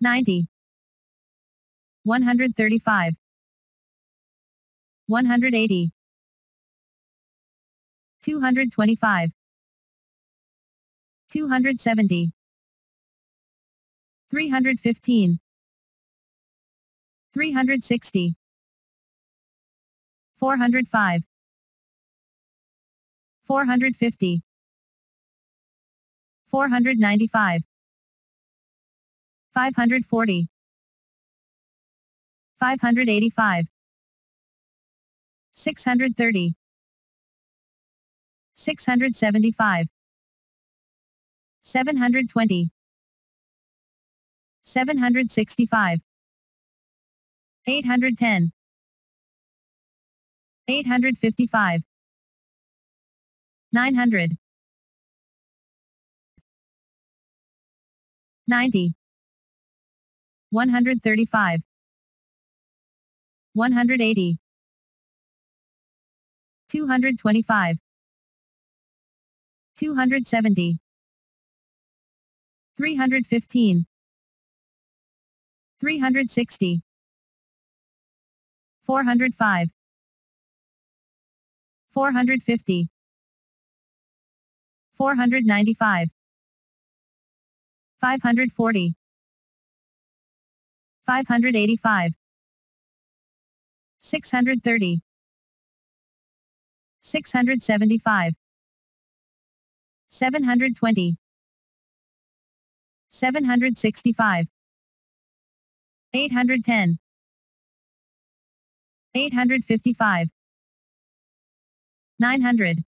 90 135 180 225 270 315 360 405 450 495 540 585 630 675 720 765 810 855 900 90 135 180 225 270 315 360 405 450 495 540 585 630 675 720 765 810 855 900